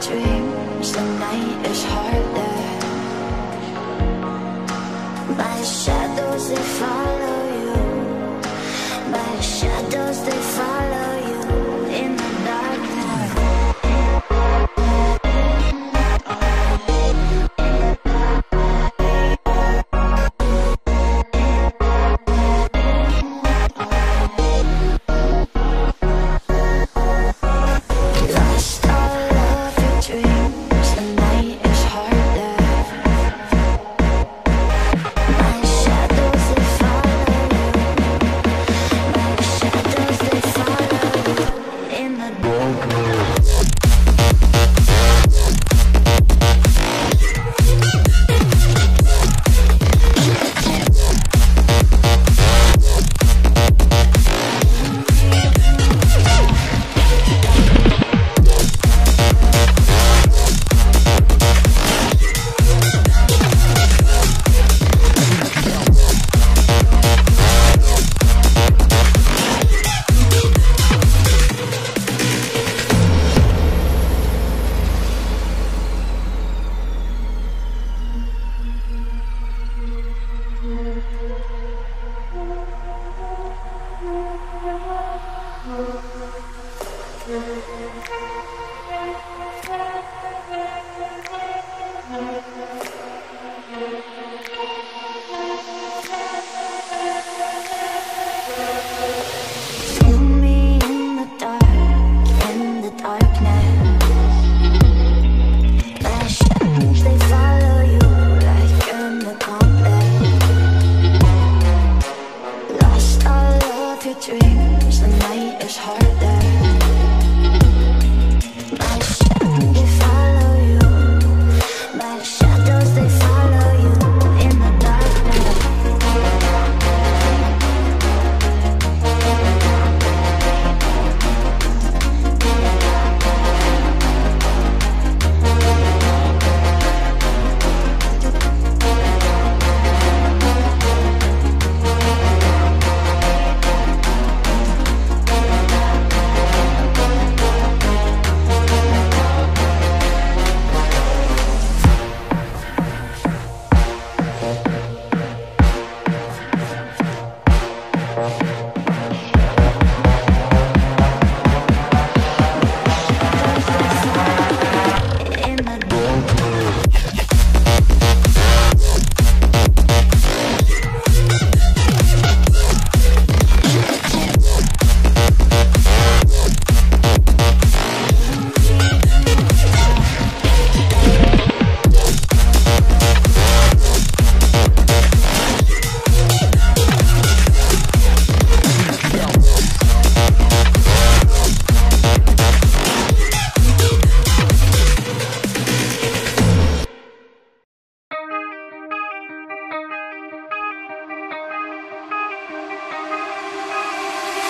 dream.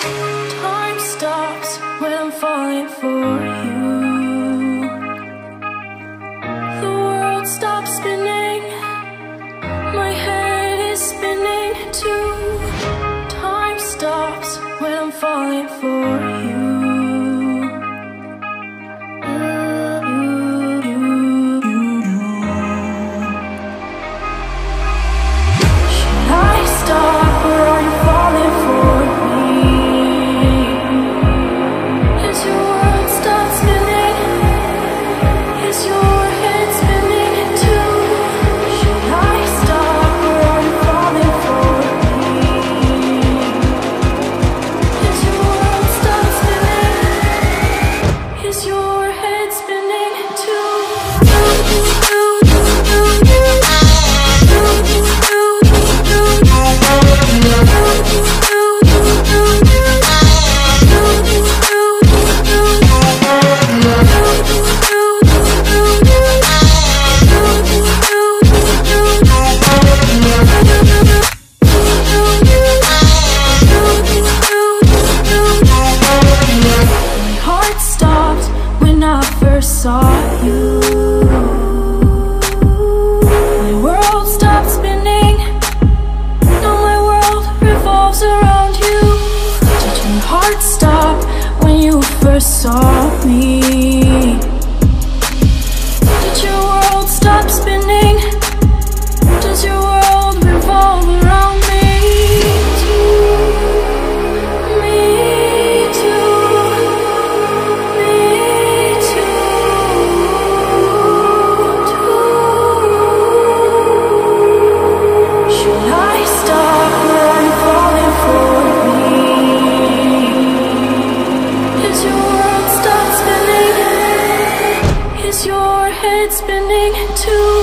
Time stops when I'm falling for your head spinning too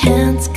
chance